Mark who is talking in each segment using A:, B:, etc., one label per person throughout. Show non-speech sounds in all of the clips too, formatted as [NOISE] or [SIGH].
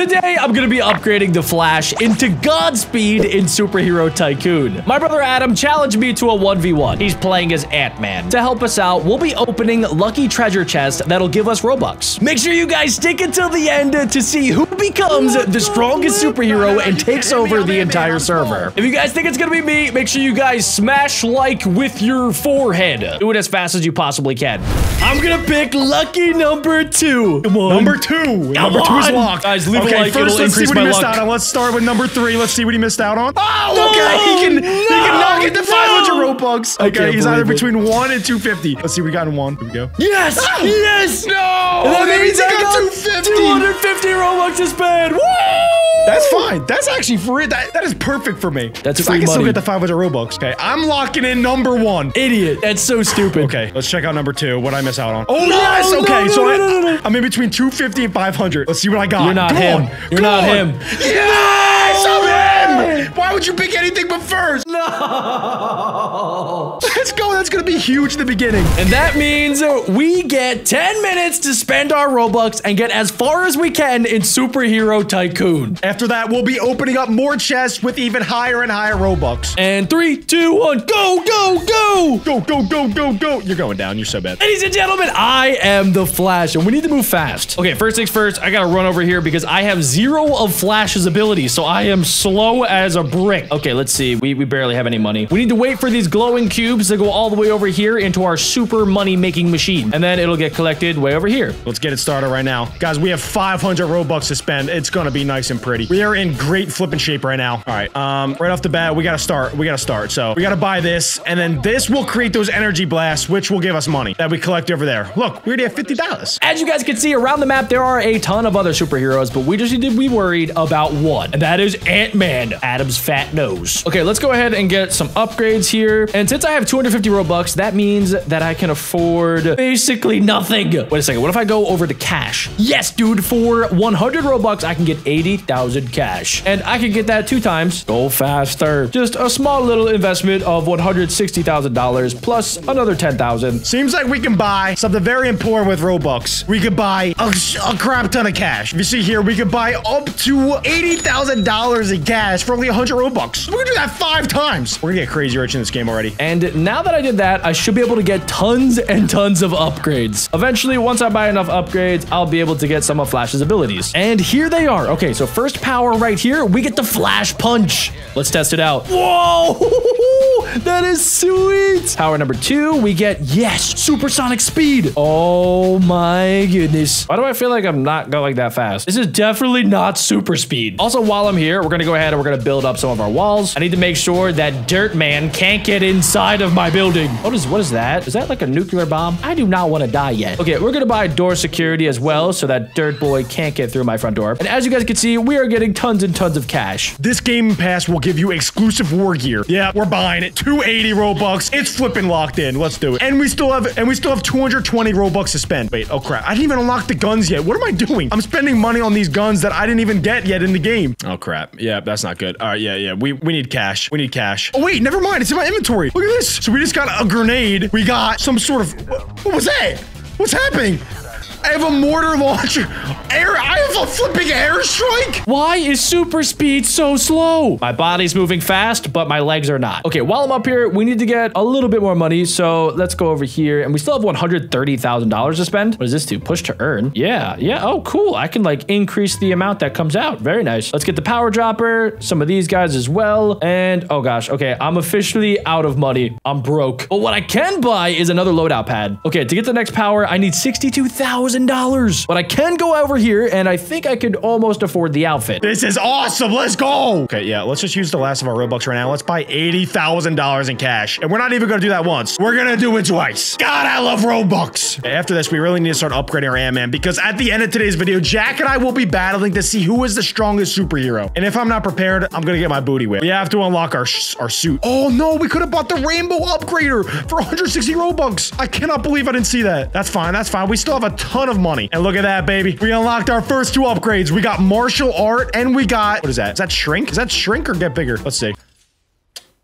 A: Today, I'm gonna be upgrading the Flash into Godspeed in Superhero Tycoon. My brother Adam challenged me to a 1v1. He's playing as Ant-Man. To help us out, we'll be opening lucky treasure chests that'll give us Robux. Make sure you guys stick until the end to see who becomes the strongest superhero and takes over the entire server. If you guys think it's gonna be me, make sure you guys smash like with your forehead. Do it as fast as you possibly can. I'm gonna pick lucky number two. Come on.
B: Number two. number two is locked.
A: Guys, leave
B: okay,
A: like,
B: First,
A: it'll
B: let's see what he missed
A: luck.
B: out on. Let's start with number three. Let's see what he missed out on. Oh,
A: No,
B: okay. He can, he can knock it to
A: no.
B: 500 Robux.
A: I
B: Okay, he's either
A: it.
B: between one and 250. Let's see what we got in one. Here we go.
A: Yes! Ah! Yes!
B: No!
A: That,
B: that
A: means
B: means he
A: I
B: got
A: got
B: 250.
A: 250 Robux to spend. Woo!
B: That's fine. That's actually free. That, that is perfect for me.
A: That's free
B: I can still get the 500 Robux. Okay, I'm locking in number one.
A: Idiot. That's so stupid.
B: Okay, let's check out number two. What I miss out on? Oh
A: No,
B: yes. Okay,
A: no,
B: so
A: no,
B: I. I'm in between 250 and 500. Let's see what I got.
A: You're not
B: Come
A: him.
B: on.
A: You're
B: Come
A: not
B: on.
A: him.
B: Yes, I'm him. Why would you pick anything but first?
A: No.
B: Let's go. That's gonna be huge in the beginning.
A: And that means we get 10 minutes to spend our Robux and get as far as we can in Superhero Tycoon.
B: After that, we'll be opening up more chests with even higher and higher Robux.
A: And three, two, one, go, go, go!
B: Go, go, go, go, go. You're going down. You're so bad.
A: Ladies and gentlemen, I am the Flash, and we need to move fast. Okay, first things first, I gotta run over here because I have zero of Flash's abilities, so I am slow as a brick. Okay, let's see. We, we barely have any money. We need to wait for these glowing cubes to go all the way over here into our super money-making machine, and then it'll get collected way over here.
B: Let's get it started right now. Guys, we have 500 Robux to spend. It's gonna be nice and pretty. We are in great flipping shape right now. All right, um, right off the bat, we gotta start. We gotta start. So we gotta buy this, and then this will create those energy blasts, which will give us money that we collect over there. Look, we already have $50.
A: As you guys can see around the map, there are a ton of other superheroes, but we just need to be worried about one, and that is Ant-Man, Adam's fat nose. Okay, let's go ahead and get some upgrades here. And since I have 250 Robux, that means that I can afford basically nothing. Wait a second, what if I go over to cash? Yes, dude, for 100 Robux, I can get 80,000 cash. And I can get that two times. Go faster. Just a small little investment of $160,000 plus another 10,000.
B: Seems like we can buy something very important with Robux. We could buy a, a crap ton of cash. If you see here, we could buy up to $80,000 in cash for only 100 Robux. We're gonna do that five times. We're gonna get crazy rich in this game already.
A: And now that I did that, I should be able to get tons and tons of upgrades. Eventually, once I buy enough upgrades, I'll be able to get some of Flash's abilities. And here they are. Okay, so first power right here, we get the Flash Punch. Let's test it out. Whoa! [LAUGHS] That is sweet. Power number two, we get, yes, supersonic speed. Oh my goodness. Why do I feel like I'm not going that fast? This is definitely not super speed. Also, while I'm here, we're gonna go ahead and we're gonna build up some of our walls. I need to make sure that Dirt Man can't get inside of my building. What is what is that? Is that like a nuclear bomb? I do not want to die yet. Okay, we're gonna buy door security as well so that Dirt Boy can't get through my front door. And as you guys can see, we are getting tons and tons of cash.
B: This Game Pass will give you exclusive war gear. Yeah, we're buying it. 280 Robux. It's flipping locked in. Let's do it. And we still have and we still have 220 Robux to spend. Wait, oh crap. I didn't even unlock the guns yet. What am I doing? I'm spending money on these guns that I didn't even get yet in the game. Oh crap. Yeah, that's not good. All right, yeah, yeah. We we need cash. We need cash. Oh wait, never mind. It's in my inventory. Look at this. So we just got a grenade. We got some sort of what, what was that? What's happening? I have a mortar launcher. Air. I have a flipping airstrike.
A: Why is super speed so slow? My body's moving fast, but my legs are not. Okay, while I'm up here, we need to get a little bit more money. So let's go over here and we still have $130,000 to spend. What does this do? Push to earn. Yeah, yeah. Oh, cool. I can like increase the amount that comes out. Very nice. Let's get the power dropper, some of these guys as well. And oh gosh, okay, I'm officially out of money. I'm broke. But what I can buy is another loadout pad. Okay, to get the next power, I need $62,000. But I can go over here and I think I could almost afford the outfit.
B: This is awesome. Let's go. Okay, yeah, let's just use the last of our Robux right now. Let's buy $80,000 in cash. And we're not even going to do that once. We're going to do it twice. God, I love Robux. After this, we really need to start upgrading our Ant-Man because at the end of today's video, Jack and I will be battling to see who is the strongest superhero. And if I'm not prepared, I'm going to get my booty whipped. We have to unlock our, our suit. Oh, no, we could have bought the Rainbow Upgrader for 160 Robux. I cannot believe I didn't see that. That's fine. That's fine. We still have a ton of money. And look at that, baby. We unlocked our first two upgrades. We got martial art and we got, what is that? Is that shrink? Is that shrink or get bigger? Let's see.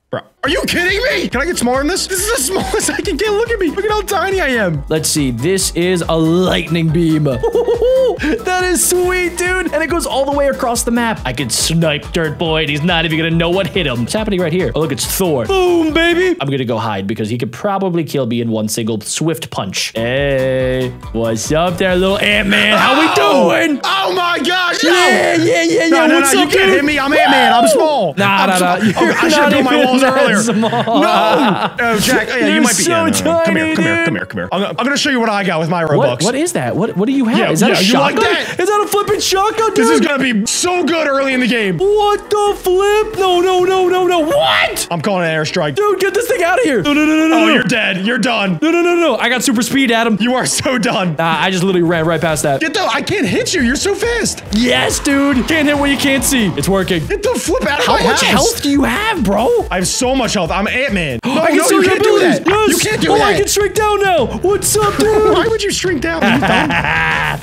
B: Bro, Are you kidding me? Can I get smaller than this? This is the smallest I can get. Look at me. Look at how tiny I am.
A: Let's see. This is a lightning beam. [LAUGHS] that is sweet, dude. And it goes all the way across the map. I could snipe Dirt Boy, and he's not even gonna know what hit him. What's happening right here? Oh, look, it's Thor. Boom, baby. I'm gonna go hide because he could probably kill me in one single swift punch. Hey, what's up there, little Ant-Man? How we oh! doing?
B: Oh my gosh.
A: Yeah, yeah, yeah, yeah.
B: No, no,
A: what's
B: no,
A: up,
B: you can't hit me. I'm Ant-Man. I'm small.
A: Nah,
B: I'm
A: nah, nah.
B: small. Oh,
A: You're
B: I should have my
A: even that
B: earlier.
A: small.
B: No. Oh, Jack. Yeah, you might be.
A: so
B: yeah, no, no, no. Come here, come here, come here, come here. I'm, I'm gonna show you what I got with my Robux.
A: What, what is that? What What do you have?
B: Yeah,
A: is that
B: yeah,
A: a
B: you like that?
A: Is that a flipping shotgun, dude?
B: This is gonna be so good early in the game.
A: What the flip? No, no, no, no, no. What?
B: I'm calling an airstrike.
A: Dude, get this thing out of here. No, no, no, no, no.
B: Oh,
A: no.
B: you're dead. You're done.
A: No, no, no, no. I got super speed, Adam.
B: You are so done.
A: Nah, I just literally ran right past that.
B: Get the. I can't hit you. You're so fast.
A: Yes, dude. Can't hit what you can't see. It's working.
B: Get the flip out of
A: How
B: my
A: much health do you have, bro?
B: I have so much health. I'm Ant-Man. [GASPS] No,
A: I can
B: no, you can't do that.
A: Yes.
B: You can't do
A: oh,
B: that.
A: I can shrink down now. What's up, dude? [LAUGHS]
B: Why would you shrink down? You? [LAUGHS] Why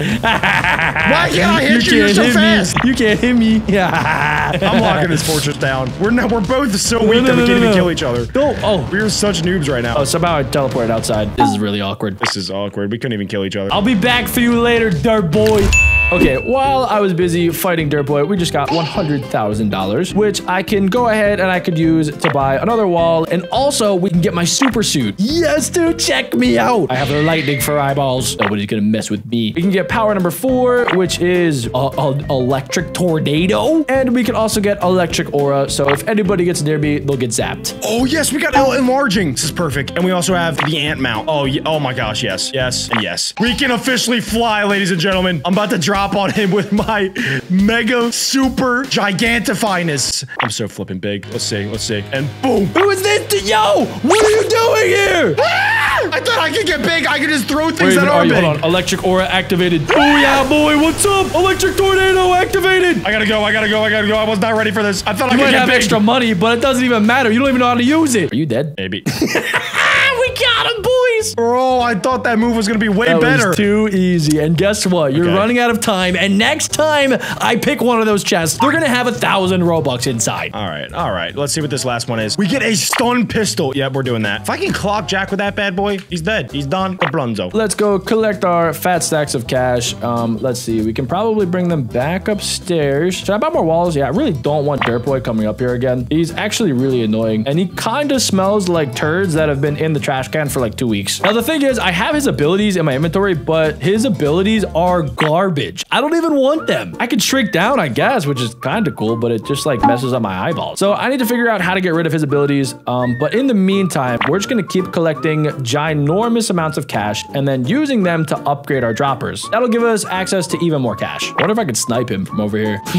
B: can't I hit you?
A: You
B: You're
A: can't
B: so
A: hit
B: fast.
A: me. You can't hit me. Yeah. [LAUGHS]
B: I'm locking this fortress down. We're not. We're both so weak
A: no,
B: that we can't even kill each other.
A: No. Oh.
B: We're such noobs right now.
A: Oh, somehow I teleported outside. This is really awkward.
B: This is awkward. We couldn't even kill each other.
A: I'll be back for you later, Dirt Boy. Okay, while I was busy fighting Dirt Boy, we just got $100,000, which I can go ahead and I could use to buy another wall. And also, we can get my super suit. Yes, dude, check me out. I have lightning for eyeballs. Nobody's gonna mess with me. We can get power number four, which is a, a electric tornado. And we can also get electric aura. So if anybody gets near me, they'll get zapped.
B: Oh yes, we got L enlarging. This is perfect. And we also have the ant mount. Oh, oh my gosh, yes, yes, and yes. We can officially fly, ladies and gentlemen. I'm about to drop on him with my mega super gigantifiness. I'm so flipping big. Let's see, let's see, and boom.
A: Who is this? Yo, what are you doing here?
B: Ah! I thought I could get big. I could just throw things
A: Wait,
B: that
A: are
B: are
A: you?
B: big.
A: Hold on. Electric aura activated. Oh yeah, boy. What's up? Electric tornado activated.
B: I gotta go. I gotta go. I gotta go. I was not ready for this. I thought I
A: You
B: could
A: might
B: get
A: have
B: big.
A: extra money, but it doesn't even matter. You don't even know how to use it. Are you dead?
B: Maybe. [LAUGHS]
A: We got him, boys.
B: Bro, I thought that move was gonna be way
A: That
B: better.
A: too easy. And guess what? You're
B: Okay.
A: running out of time. And next time I pick one of those chests, they're gonna have a thousand robux inside.
B: all right, all right. Let's see what this last one is. We get a stun pistol. Yep, we're doing that. If I can clock Jack with that bad boy, he's dead. He's done. Cabrunzo.
A: Let's go collect our fat stacks of cash. Um, let's see. We can probably bring them back upstairs. Should I buy more walls? Yeah, I really don't want Dirt Boy coming up here again. He's actually really annoying. And he kind of smells like turds that have been in the trash can for like two weeks. Now, the thing is, I have his abilities in my inventory, but his abilities are garbage. I don't even want them. I can shrink down, I guess, which is kind of cool, but it just like messes up my eyeballs. So I need to figure out how to get rid of his abilities. Um, but in the meantime, we're just gonna keep collecting ginormous amounts of cash and then using them to upgrade our droppers. That'll give us access to even more cash. I wonder if I could snipe him from over here. [LAUGHS] [LAUGHS]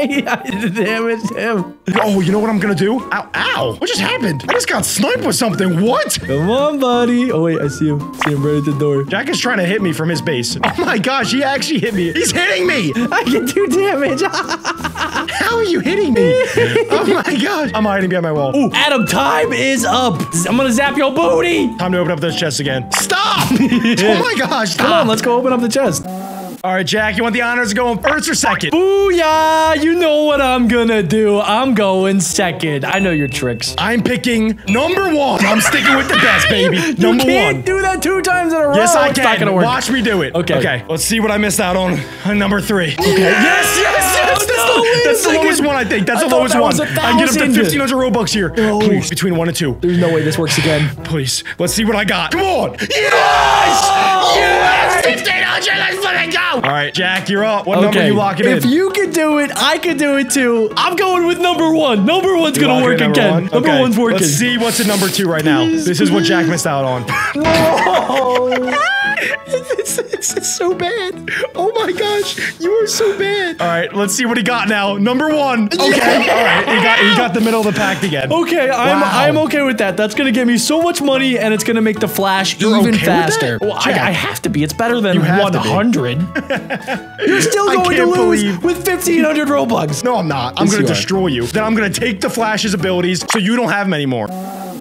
A: Damn it, him.
B: Oh, you know what I'm gonna do? Ow, ow. What just happened? I just got sniped with something. What?
A: Come on, buddy. Oh wait, I see him. See him right at the door.
B: Jack is trying to hit me from his base. [LAUGHS] Oh my gosh, he actually hit me. He's hitting me.
A: I can do damage. [LAUGHS]
B: How are you hitting me? [LAUGHS] oh my gosh. I'm hiding behind my wall. Ooh,
A: Adam, time is up. I'm gonna zap your booty.
B: time to open up those chests again. Stop! oh my gosh, stop.
A: Come on, let's go open up the chest.
B: All right, Jack, you want the honors of going first or second?
A: Booyah! You know what I'm gonna do. I'm going second. I know your tricks.
B: I'm picking number one. I'm sticking with the best, baby. [LAUGHS] number
A: you can't
B: one.
A: do that two times in a row.
B: Yes, I
A: It's
B: can.
A: not gonna work.
B: Watch me do it.
A: Okay.
B: Okay. Let's see what I missed out on. on number three. Okay. Yes, yes, yes. That's,
A: no,
B: the, that's the lowest one, I think. That's
A: I
B: the lowest
A: that
B: one. I'm getting up to 1,500 Robux here.
A: Oh.
B: Please, between one and two.
A: There's no way this works again.
B: Please. Let's see what I got. Come on. Yes! Oh, yes! 1,500. Let's fucking go. All right, Jack, you're up. What number
A: Okay.
B: you locking
A: if
B: in?
A: If you could do it, I could do it too. I'm going with number one. Number one's
B: You
A: gonna work
B: in
A: again.
B: one?
A: Number
B: Okay.
A: one's working.
B: Let's see what's in number two right now.
A: Please,
B: this is what Jack missed out on. [LAUGHS] [LAUGHS]
A: this, this is so bad.
B: Oh my gosh, you are so bad. All right, let's see what he got now. Number one. [LAUGHS] Okay, all right, he got he got the middle of the pack again.
A: Okay, I'm I'm okay with that. That's gonna give me so much money, and it's gonna make the Flash
B: You're
A: even
B: okay
A: faster. Well, I,
B: Jack.
A: I have to be. It's better than
B: You have to be.
A: 100. You're still going to lose
B: believe-
A: with 1,500 Robux.
B: No, I'm not. I'm
A: you are.
B: destroy you. Then I'm gonna take the Flash's abilities so you don't have them anymore.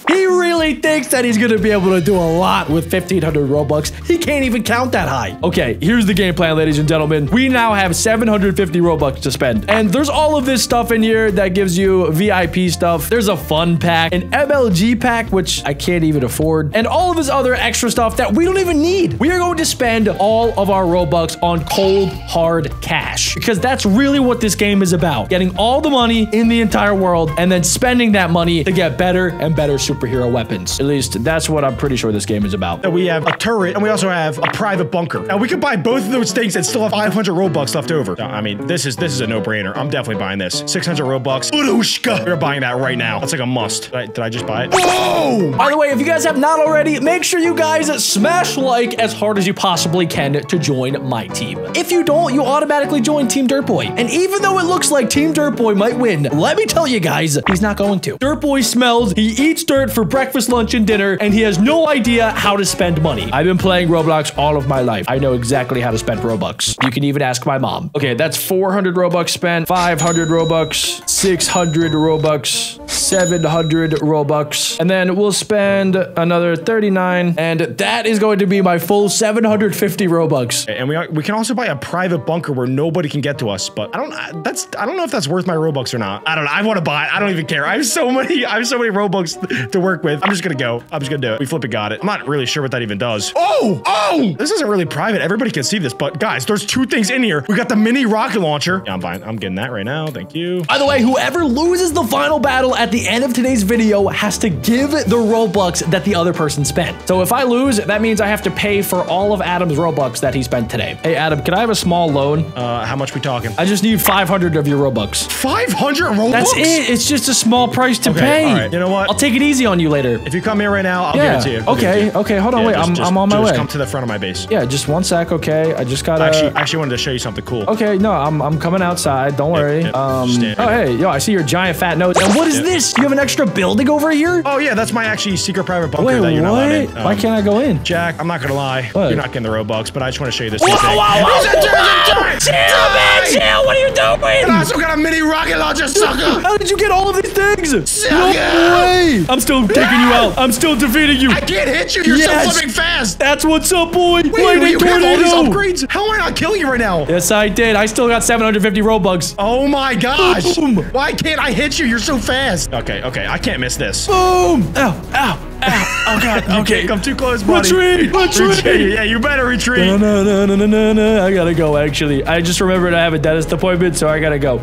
A: He really thinks that he's going to be able to do a lot with 1500 Robux. He can't even count that high. Okay, here's the game plan, ladies and gentlemen. We now have 750 Robux to spend. And there's all of this stuff in here that gives you VIP stuff. There's a fun pack, an MLG pack, which I can't even afford, and all of this other extra stuff that we don't even need. We are going to spend all of our Robux on cold, hard cash because that's really what this game is about. Getting all the money in the entire world and then spending that money to get better and better superhero weapons. At least that's what I'm pretty sure this game is about.
B: We have a turret and we also have a private bunker. Now we could buy both of those things and still have 500 Robux left over. No, I mean, this is this is a no-brainer. I'm definitely buying this. 600 Robux. Urushka. We're buying that right now. That's like a must. Did I, did I just buy it? Oh!
A: By the way, if you guys have not already, make sure you guys smash like as hard as you possibly can to join my team. If you don't, you automatically join Team Dirtboy. And even though it looks like Team Dirtboy might win, let me tell you guys, he's not going to. Dirtboy smells, he eats dirt for breakfast, lunch, and dinner, and he has no idea how to spend money. I've been playing Roblox all of my life. I know exactly how to spend Robux. You can even ask my mom. Okay, that's 400 Robux spent, 500 Robux, 600 Robux, 700 Robux, and then we'll spend another 39, and that is going to be my full 750 Robux.
B: And we we can also buy a private bunker where nobody can get to us. But I don't I- that's I don't know if that's worth my Robux or not. I don't know. I want to buy it. I don't even care. I have so many I have so many Robux to work with. I'm just gonna go. I'm just gonna do it. We flip it got it. I'm not really sure what that even does. Oh oh! This isn't really private. Everybody can see this. But guys, there's two things in here. We got the mini rocket launcher. Yeah, I'm fine. I'm getting that right now. Thank you.
A: By the way, whoever loses the final battle at the end of today's video has to give the Robux that the other person spent. So if I lose, that means I have to pay for all of Adam's Robux that he spent today. Hey, Adam, can I have a small loan?
B: Uh, how much we talking?
A: I just need 500 of your Robux.
B: 500 Robux.
A: That's it. It's just a small price to
B: Okay,
A: pay.
B: all right. You know what?
A: I'll take it easy on you later.
B: If you come here right now, I'll
A: Yeah.
B: give it to you. I'll
A: Okay,
B: to you.
A: okay, hold on, wait, I'm- I'm on my way.
B: just
A: way.
B: come to the front of my base.
A: Yeah, just one sec, okay? I just gotta.
B: Actually, I actually wanted to show you something cool.
A: Okay, no, I'm, I'm coming outside. Don't worry.
B: yep,
A: Um,
B: stand
A: oh, hey, yo, I see your giant fat nose. And what is
B: Yep.
A: this? You have an extra building over here?
B: Oh yeah, that's my actually secret private bunker
A: Wait,
B: that you're not allowed in.
A: what? Why
B: Um,
A: can't I go in?
B: Jack, I'm not gonna lie.
A: What?
B: You're not getting the Robux, but I just want to show you this.
A: Whoa, whoa, whoa,
B: There's a- there's!
A: Chill, man, chill. What are you doing?
B: And I also got a mini rocket launcher, sucker!
A: How did you get all of these things? No way. I'm still taking you out. I'm still defeating you.
B: I can't hit you. You're
A: Yes.
B: so flipping fast.
A: That's what's up, boy.
B: Wait,
A: Lightning
B: wait, you have all these upgrades? How am I not killing you right now?
A: Yes, I did. I still got 750 Robux.
B: Oh my gosh!
A: Boom.
B: Why can't I hit you? You're so fast. Okay, okay, I can't miss this.
A: Boom. Ow, ow, ow. Oh, God. [LAUGHS]
B: You
A: Okay.
B: can't come too close, buddy. [LAUGHS]
A: Retreat, retreat.
B: Yeah, you better retreat.
A: no, no, no, no, no, no. I gotta go, actually. I just remembered I have a dentist appointment, so I gotta go.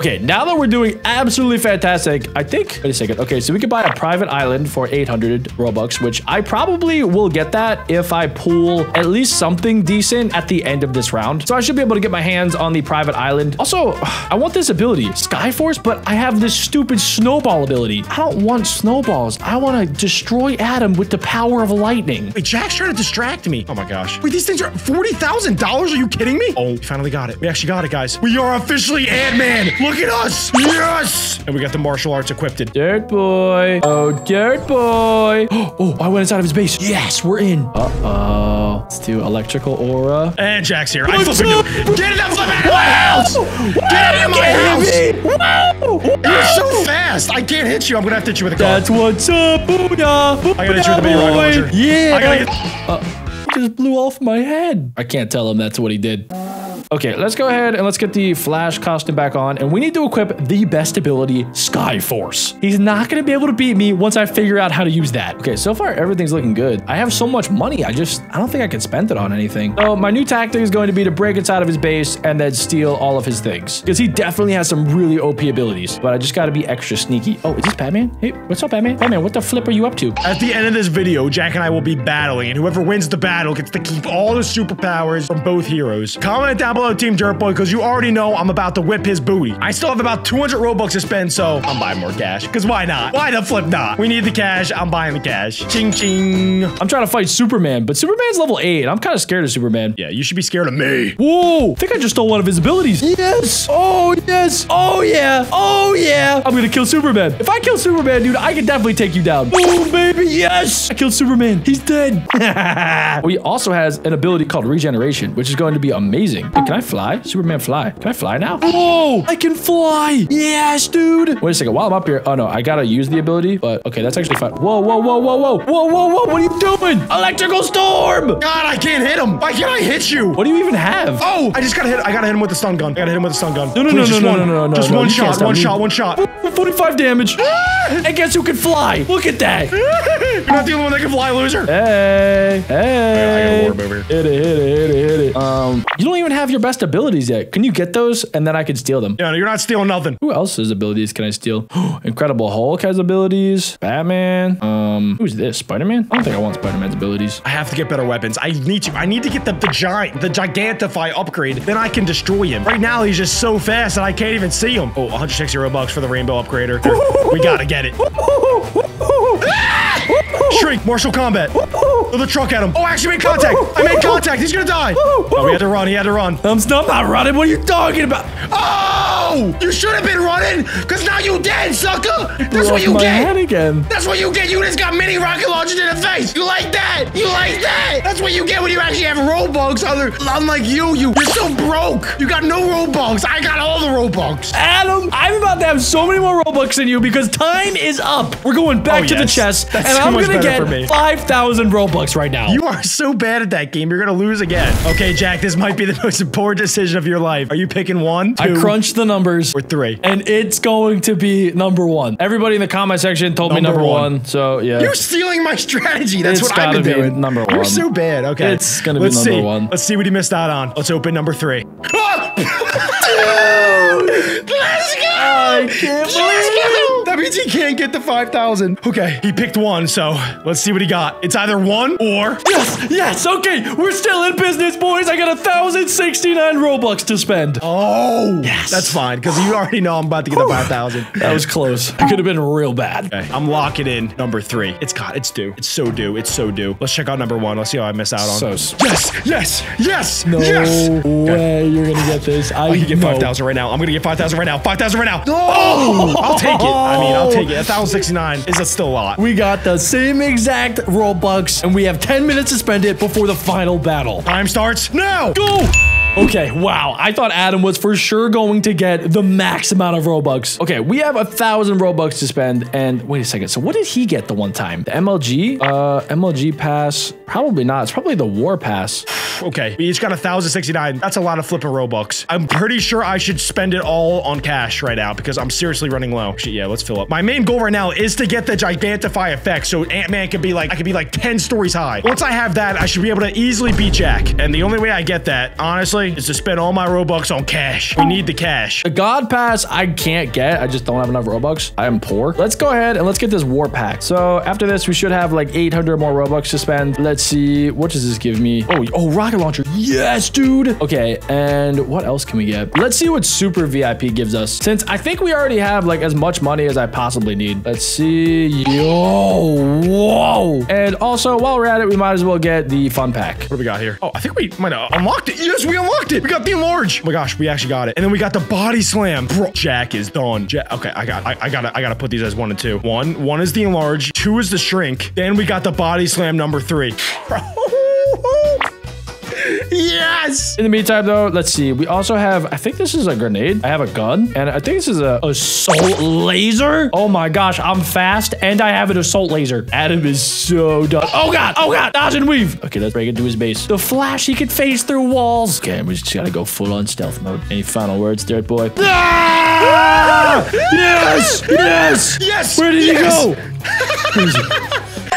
A: Okay, now that we're doing absolutely fantastic, I think, wait a second. Okay, so we could buy a private island for 800 Robux, which I probably will get that if I pull at least something decent at the end of this round. So I should be able to get my hands on the private island. Also, [SIGHS] I want this ability, Skyforce, but I have this stupid snowball ability. I don't want snowballs. I want to destroy Adam with the power of lightning.
B: Wait, Jack's trying to distract me. Oh my gosh. Wait, these things are $40,000? Are you kidding me? Oh, we finally got it. We actually got it, guys. We are officially Ant-Man. Look at us. Yes. And we got the martial arts equipped.
A: Dirt boy. Oh, dirt boy. [GASPS] Oh, I went inside of his base. Yes, we're in. Uh-oh. Let's do electrical aura.
B: And Jack's here. I
A: What's
B: flipping
A: up?
B: do. Get it, flip out of my house. Get out of my house. You're so fast. I can't hit you. I'm gonna have to hit you with a car.
A: That's what's up, Booyah.
B: I gotta hit you with the mini rocket launcher.
A: Yeah.
B: I gotta get.
A: Uh, he just blew off my head. I can't tell him that's what he did. Okay, let's go ahead and let's get the Flash costume back on. And we need to equip the best ability, Sky Force. He's not going to be able to beat me once I figure out how to use that. Okay, so far everything's looking good. I have so much money, I just, I don't think I can spend it on anything. So my new tactic is going to be to break inside of his base and then steal all of his things. Because he definitely has some really OP abilities. But I just got to be extra sneaky. Oh, is this Batman? Hey, what's up, Batman? Batman, what the flip are you up to?
B: At the end of this video, Jack and I will be battling, and whoever wins the battle gets to keep all the superpowers from both heroes. Comment down below Team Dirtboy, because you already know I'm about to whip his booty. I still have about 200 Robux to spend, so I'm buying more cash. Because why not? Why the flip not? We need the cash. I'm buying the cash. Ching ching.
A: I'm trying to fight Superman, but Superman's level 8. I'm kind of scared of Superman.
B: Yeah, you should be scared of me.
A: Whoa! I think I just stole one of his abilities. Yes! Oh, yes! Oh, yeah! Oh, yeah! I'm gonna kill Superman. If I kill Superman, dude, I can definitely take you down. Boom, baby! Yes! I killed Superman. He's dead. [LAUGHS] well, he also has an ability called regeneration, which is going to be amazing. Can Can I fly? Superman fly. Can I fly now? Oh, I can fly. Yes, dude. Wait a second. While I'm up here, oh no, I gotta use the ability, but okay, that's actually fine. Whoa, whoa, whoa, whoa, whoa, whoa, whoa, whoa. What are you doing? Electrical storm.
B: God, I can't hit him. Why can't I hit you?
A: What do you even have?
B: Oh, I just gotta hit. I gotta hit him with the stun gun. I gotta hit him with the stun gun.
A: No, no,
B: Please,
A: no,
B: just
A: no,
B: one.
A: no, no, no,
B: Just
A: no,
B: one
A: you can't
B: shot.
A: stop
B: One
A: me.
B: shot. One shot.
A: 45 damage. and guess who can fly? Look at that. [LAUGHS]
B: You're not the only one that can fly, loser.
A: Hey, hey.
B: I got a orb over here.
A: Hit it, hit it, hit it, hit it. Um, you don't even have your best abilities yet. Can you get those and then I can steal them?
B: Yeah, no, you're not stealing nothing.
A: Who else's abilities can I steal? [GASPS] Incredible Hulk has abilities. Batman. Um, who's this? Spider-Man? I don't think I want Spider-Man's abilities.
B: I have to get better weapons. I need to. I need to get the, the giant, the gigantify upgrade. Then I can destroy him. Right now, he's just so fast that I can't even see him. Oh, 160 Robux for the rainbow upgrader. [LAUGHS] we gotta get it. [LAUGHS] Shrink, martial combat. Throw the truck at him. Oh, I actually made contact. I made contact. He's gonna die. Oh, he had to run. He had to run.
A: I'm not, I'm not running. What are you talking about?
B: Oh, you should have been running, cause now you dead, sucker. That's what you
A: my
B: get.
A: head again.
B: That's what you get. You just got mini rocket launchers in the face. You like that? You like that? That's what you get when you actually have Robux. Other, unlike you, you you're so broke. You got no Robux. I got all the Robux.
A: Adam, I'm about to have so many more Robux than you because time is up. We're going back
B: Oh,
A: to the
B: yes.
A: chest,
B: That's
A: and
B: so
A: I'm gonna
B: better for me.
A: get 5,000 Robux right now.
B: You are so bad at that game. You're gonna lose again. Okay, Jack. This might be the most important decision of your life. Are you picking one, Two?
A: I crunched the numbers.
B: or three?
A: And it's going to be number one. Everybody in the comment section told me
B: Number
A: number
B: one.
A: one. So yeah.
B: You're stealing my strategy. That's
A: It's
B: what I've been
A: be
B: doing.
A: number one.
B: You're so bad. Okay,
A: It's gonna be
B: Let's
A: number
B: see.
A: one.
B: Let's see what he missed out on. Let's open number three. Let's go!
A: I can't
B: Let's go! That means he can't get the 5,000. Okay, he picked one, so let's see what he got. It's either one or...
A: Yes, yes, okay. We're still in business, boys. I got a thousand sixty-nine Robux to spend.
B: Oh!
A: Yes.
B: That's fine, because you already know I'm about to get the 5,000.
A: That was close. It could have been real bad.
B: Okay, I'm locking in number three. It's got, it's due. It's so due. It's so due. Let's check out number one. Let's see how I miss out on.
A: So
B: yes, yes, yes,
A: No
B: yes.
A: way you're gonna get this. Oh, I,
B: I can get 5,000 right now. I'm gonna get 5,000 right now. 5,000 right now. Oh! I'll take it. I mean, I'll take it. 1,069 is a still a lot.
A: We got the same exact Robux, and we have 10 minutes to spend it before the final battle.
B: Time starts now.
A: Go! Okay, wow. I thought Adam was for sure going to get the max amount of Robux. Okay, we have a thousand Robux to spend. And wait a second. So what did he get the one time? The MLG? Uh, MLG pass? Probably not. It's probably the war pass. [SIGHS]
B: Okay, we each got a 1,069. That's a lot of flipping Robux. I'm pretty sure I should spend it all on cash right now because I'm seriously running low. Shit, yeah, let's fill up. My main goal right now is to get the Gigantify effect so Ant-Man can be like, I can be like 10 stories high. Once I have that, I should be able to easily beat Jack. And the only way I get that, honestly, is to spend all my Robux on cash. We need the cash.
A: The God Pass I can't get. I just don't have enough Robux. I am poor. Let's go ahead and let's get this War Pack. So after this, we should have like 800 more Robux to spend. Let's see. What does this give me? Oh, oh, rocket launcher. Yes, dude. Okay, and what else can we get? Let's see what Super VIP gives us. Since I think we already have like as much money as I possibly need. Let's see. Yo, whoa. And also, while we're at it, we might as well get the Fun Pack.
B: What do we got here? Oh, I think we might have unlocked it. Yes, we unlocked it. We got the enlarge. Oh my gosh, we actually got it. And then we got the body slam. Bro, Jack is done. Jack, okay, I got, I, I gotta, I gotta put these as one and two. One, one is the enlarge. Two is the shrink. Then we got the body slam number three. [LAUGHS] yes.
A: In the meantime, though, let's see. We also have, I think this is a grenade. I have a gun, and I think this is a assault laser. Oh my gosh, I'm fast, and I have an assault laser. Adam is so done. Oh god, oh god, dodge and weave. Okay, let's break into his base. The Flash, he can phase through walls. Okay, we just gotta go full on stealth mode. Any final words, Dirt Boy? Ah! Yes, [LAUGHS] yes.
B: Yes.
A: Where did
B: yes.
A: he go? Where is he?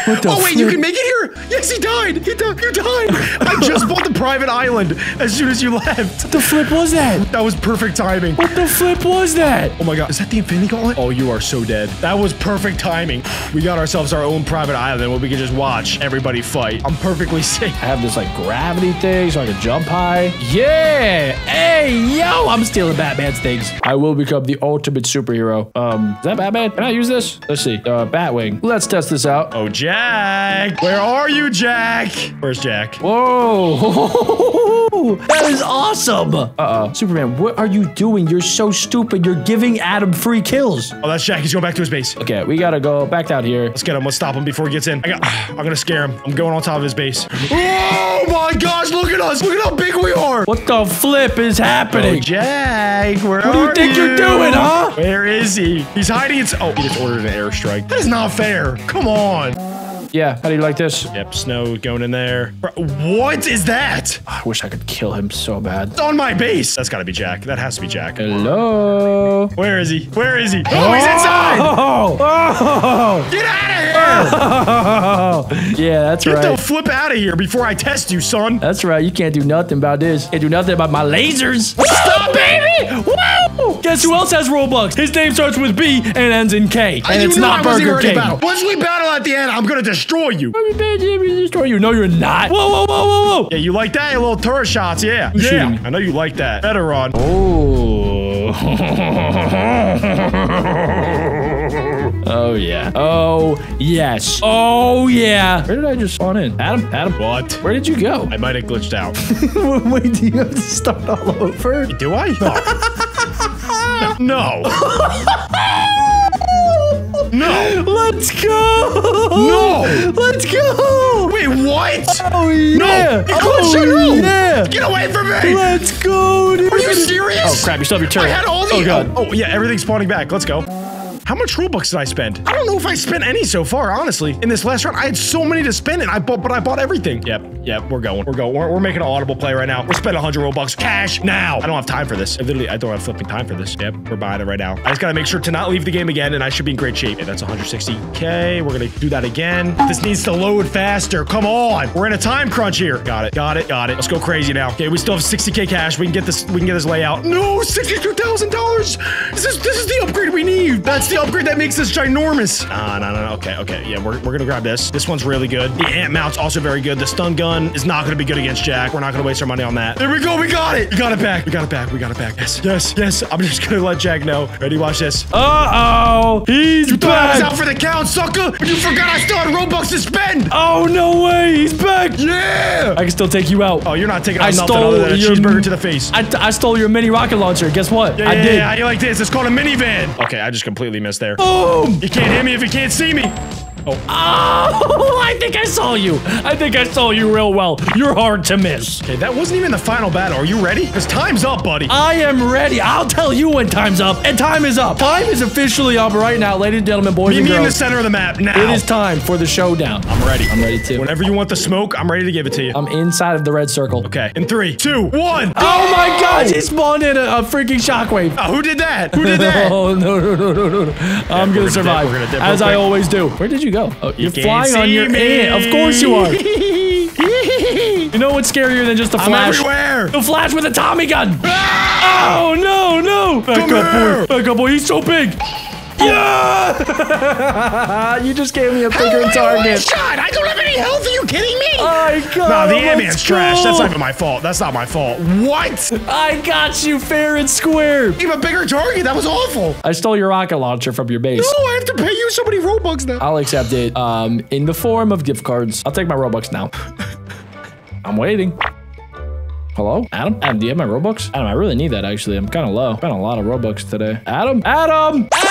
A: What the
B: Oh wait, you can make it here. Yes, he died. He died. You died. I just bought the private island as soon as you left.
A: What the flip was that?
B: That was perfect timing.
A: What the flip was that?
B: Oh my god, is that the Infinity Gauntlet? Oh, you are so dead. That was perfect timing. We got ourselves our own private island where we can just watch everybody fight. I'm perfectly safe.
A: I have this like gravity thing so I can jump high. Yeah! Hey, yo! I'm stealing Batman's things. I will become the ultimate superhero. Um, is that Batman? Can I use this? Let's see. Uh, Batwing. Let's test this out.
B: Oh, Jack. Where are you, Jack? Where's Jack?
A: Whoa! [LAUGHS] That is awesome. Uh-oh. Superman, what are you doing? You're so stupid. You're giving Adam free kills.
B: Oh, that's Jack. He's going back to his base.
A: Okay, we gotta go back down here.
B: Let's get him. Let's stop him before he gets in. I got, [SIGHS] I'm gonna scare him. I'm going on top of his base. Oh my gosh, look at us. Look at how big we are.
A: What the flip is happening?
B: Oh, Jack, where
A: What do you think you're doing, huh?
B: Where is he? He's hiding. It's oh, he just ordered an airstrike. That is not fair. Come on.
A: Yeah, how do you like this?
B: Yep, snow going in there. What is that?
A: I wish I could kill him so bad.
B: It's on my base. That's got to be Jack. That has to be Jack.
A: Hello?
B: Where is he? Where is he? Oh, he's oh! inside.
A: Oh! Oh!
B: Get out of here. [LAUGHS]
A: Yeah, that's
B: Get the
A: right.
B: flip out of here before I test you, son.
A: That's right. You can't do nothing about this. Can't do nothing about my lasers. Stop, baby! Woo! Guess who else has Robux? His name starts with B and ends in K. And it's not Burger King.
B: battle. Once we battle at the end, I'm gonna destroy you.
A: I'm gonna Destroy you. No, you're not. Whoa, whoa, whoa, whoa, whoa.
B: Yeah, you like that? Your little turret shots, yeah.
A: Who's
B: yeah,
A: shooting?
B: I know you like that. Better run.
A: Oh. oh yeah. Oh yes. Oh yeah. Where did I just spawn in? Adam. Adam.
B: What?
A: Where did you go?
B: I might have glitched out. [LAUGHS]
A: Wait, do you have to start all over?
B: Do I? [LAUGHS] No. no.
A: Let's go.
B: No.
A: Let's go.
B: Wait, what?
A: Oh yeah.
B: No. You glitched it.
A: oh, yeah.
B: Get away from me.
A: Let's go, dude.
B: Are you serious?
A: Oh crap! You still have your turret.
B: I had all oh, the.
A: Oh god.
B: Oh, yeah, everything's spawning back. Let's go. How much Robux did I spend? I don't know if I spent any so far, honestly. In this last round, I had so many to spend, and I bought, but I bought everything. Yep, yep, we're going. We're going. We're, we're making an audible play right now. We're spending 100 Robux cash now. I don't have time for this. I literally, I don't have flipping time for this. Yep, we're buying it right now. I just gotta make sure to not leave the game again, and I should be in great shape. Okay, that's 160k. We're gonna do that again. This needs to load faster. Come on. We're in a time crunch here. Got it. Got it. Got it. Let's go crazy now. Okay, we still have 60k cash. We can get this. We can get this layout. No, $62,000. This is this is the upgrade we need. That's the upgrade that makes this ginormous. Ah, no, no, no. Okay, okay. Yeah, we're, we're gonna grab this. This one's really good. The ant mount's also very good. The stun gun is not gonna be good against Jack. We're not gonna waste our money on that. There we go. We got it. We got it back. We got it back. We got it back. Yes, yes, yes. I'm just gonna let Jack know. Ready? Watch this.
A: Uh oh. He's
B: You thought I
A: back.
B: out for the count, sucker? But you forgot I still had Robux to spend.
A: Oh no way. He's back.
B: Yeah.
A: I can still take you out.
B: Oh, you're not taking
A: I
B: out nothing
A: stole
B: other than a
A: your-
B: cheeseburger to the face.
A: I, I stole your mini rocket launcher. Guess what?
B: Yeah,
A: I
B: yeah,
A: did.
B: yeah, how you like this? It's called a minivan. Okay, I just completely missed there.
A: Boom.
B: You can't hit me if you can't see me.
A: Oh, I think I saw you. I think I saw you real well. You're hard to miss.
B: Okay, that wasn't even the final battle. Are you ready? Because time's up, buddy.
A: I am ready. I'll tell you when time's up. And time is up. Time is officially up right now, ladies and gentlemen, boys
B: Meet
A: and
B: me in the center of the map now.
A: It is time for the showdown.
B: I'm ready.
A: I'm ready too.
B: Whenever you want the smoke, I'm ready to give it to you.
A: I'm inside of the red circle.
B: Okay, in three, two, one.
A: Oh my gosh, he spawned in a, a freaking shockwave.
B: Uh, who did that? Who did [LAUGHS] that?
A: Oh no no no no no! no. I'm gonna
B: gonna
A: survive
B: dip, dip
A: as I always do. Where did you go? Oh, you're flying on your
B: me.
A: ant. Of course you are. [LAUGHS] You know what's scarier than just the
B: I'm
A: flash?
B: everywhere.
A: The flash with a Tommy gun. [LAUGHS] Ah! Oh no no! Back
B: Come
A: up,
B: here.
A: boy. Back up, boy. He's so big. Yeah! [LAUGHS] you just gave me a bigger target.
B: shot. I don't have any health. Are you kidding me?
A: I got
B: Nah, the
A: him.
B: Trash. That's not even my fault. That's not my fault. What?
A: I got you fair and square.
B: Even a bigger target. That was awful.
A: I stole your rocket launcher from your base.
B: No, I have to pay so many Robux now.
A: I'll accept it um, in the form of gift cards. I'll take my Robux now. [LAUGHS] I'm waiting. Hello? Adam? Adam, do you have my Robux? Adam, I really need that actually. I'm kind of low. I spent a lot of Robux today. Adam? Adam? Adam!